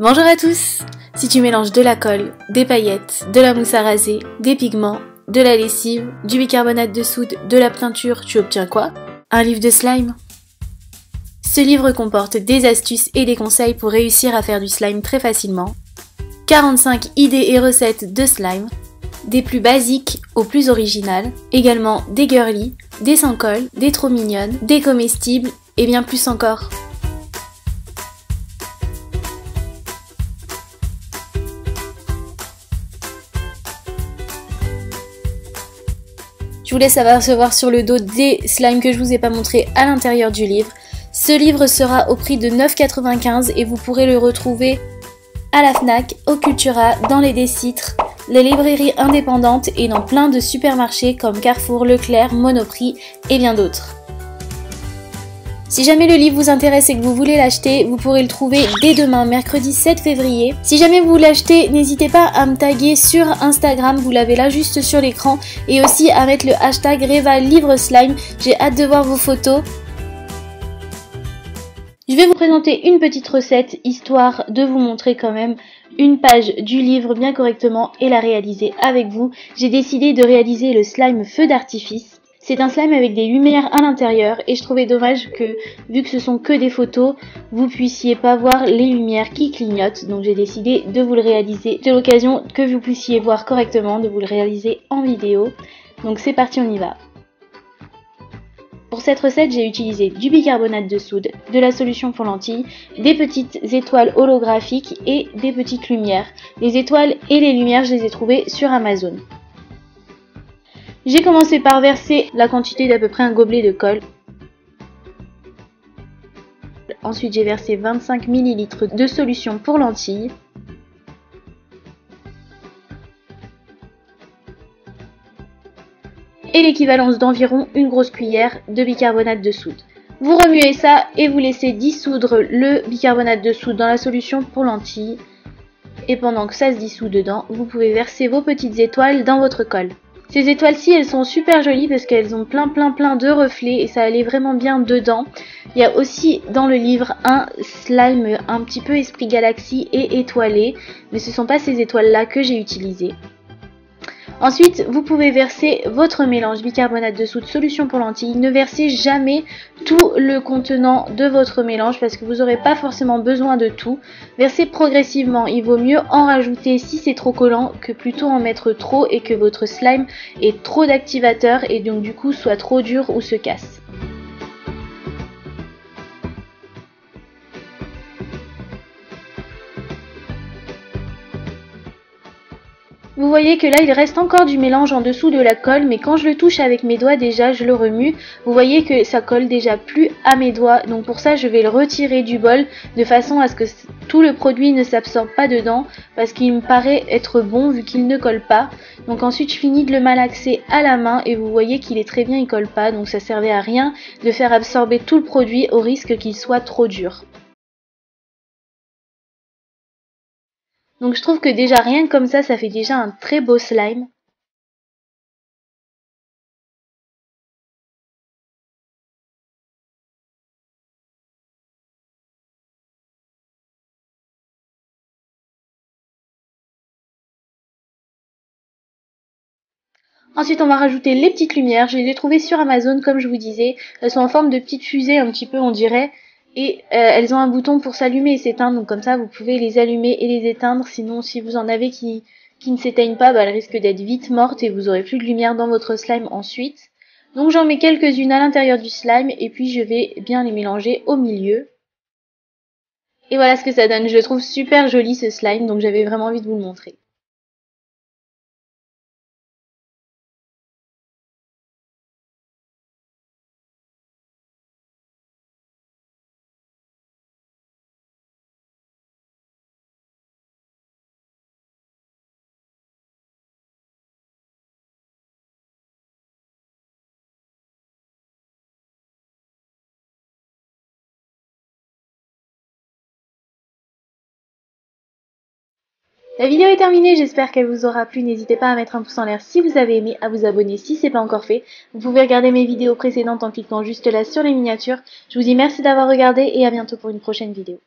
Bonjour à tous. Si tu mélanges de la colle, des paillettes, de la mousse à raser, des pigments, de la lessive, du bicarbonate de soude, de la peinture, tu obtiens quoi? Un livre de slime? Ce livre comporte des astuces et des conseils pour réussir à faire du slime très facilement, 45 idées et recettes de slime, des plus basiques aux plus originales, également des girly, des sans colle, des trop mignonnes, des comestibles et bien plus encore. Je vous laisse apercevoir sur le dos des slimes que je vous ai pas montré à l'intérieur du livre. Ce livre sera au prix de 9,95 et vous pourrez le retrouver à la FNAC, au Cultura, dans les Décitres, les librairies indépendantes et dans plein de supermarchés comme Carrefour, Leclerc, Monoprix et bien d'autres. Si jamais le livre vous intéresse et que vous voulez l'acheter, vous pourrez le trouver dès demain, mercredi 7 février. Si jamais vous l'achetez, n'hésitez pas à me taguer sur Instagram, vous l'avez là juste sur l'écran, et aussi à mettre le hashtag Reva Livre Slime. J'ai hâte de voir vos photos. Je vais vous présenter une petite recette, histoire de vous montrer quand même une page du livre bien correctement et la réaliser avec vous. J'ai décidé de réaliser le slime feu d'artifice. C'est un slime avec des lumières à l'intérieur et je trouvais dommage que, vu que ce sont que des photos, vous puissiez pas voir les lumières qui clignotent. Donc j'ai décidé de vous le réaliser. de l'occasion que vous puissiez voir correctement, de vous le réaliser en vidéo. Donc c'est parti, on y va. Pour cette recette, j'ai utilisé du bicarbonate de soude, de la solution pour lentilles, des petites étoiles holographiques et des petites lumières. Les étoiles et les lumières, je les ai trouvées sur Amazon. J'ai commencé par verser la quantité d'à peu près un gobelet de colle. Ensuite, j'ai versé 25 ml de solution pour lentilles. Et l'équivalence d'environ une grosse cuillère de bicarbonate de soude. Vous remuez ça et vous laissez dissoudre le bicarbonate de soude dans la solution pour lentilles. Et pendant que ça se dissout dedans, vous pouvez verser vos petites étoiles dans votre colle. Ces étoiles-ci, elles sont super jolies parce qu'elles ont plein plein plein de reflets et ça allait vraiment bien dedans. Il y a aussi dans le livre un slime un petit peu esprit galaxie et étoilé, mais ce sont pas ces étoiles-là que j'ai utilisées. Ensuite, vous pouvez verser votre mélange bicarbonate de soude solution pour lentilles. Ne versez jamais tout le contenant de votre mélange parce que vous n'aurez pas forcément besoin de tout. Versez progressivement. Il vaut mieux en rajouter si c'est trop collant que plutôt en mettre trop et que votre slime ait trop d'activateur et donc du coup soit trop dur ou se casse. Vous voyez que là il reste encore du mélange en dessous de la colle mais quand je le touche avec mes doigts déjà je le remue. Vous voyez que ça colle déjà plus à mes doigts. Donc pour ça je vais le retirer du bol de façon à ce que tout le produit ne s'absorbe pas dedans parce qu'il me paraît être bon vu qu'il ne colle pas. Donc ensuite je finis de le malaxer à la main et vous voyez qu'il est très bien il colle pas. Donc ça servait à rien de faire absorber tout le produit au risque qu'il soit trop dur Donc je trouve que déjà rien comme ça, ça fait déjà un très beau slime. Ensuite, on va rajouter les petites lumières. Je les ai trouvées sur Amazon, comme je vous disais. Elles sont en forme de petites fusées, un petit peu, on dirait et euh, elles ont un bouton pour s'allumer et s'éteindre. Donc comme ça vous pouvez les allumer et les éteindre. Sinon si vous en avez qui, qui ne s'éteignent pas bah, elles risquent d'être vite mortes et vous aurez plus de lumière dans votre slime ensuite. Donc j'en mets quelques-unes à l'intérieur du slime et puis je vais bien les mélanger au milieu. Et voilà ce que ça donne. Je le trouve super joli ce slime. Donc j'avais vraiment envie de vous le montrer La vidéo est terminée, j'espère qu'elle vous aura plu. N'hésitez pas à mettre un pouce en l'air si vous avez aimé, à vous abonner si ce n'est pas encore fait. Vous pouvez regarder mes vidéos précédentes en cliquant juste là sur les miniatures. Je vous dis merci d'avoir regardé et à bientôt pour une prochaine vidéo.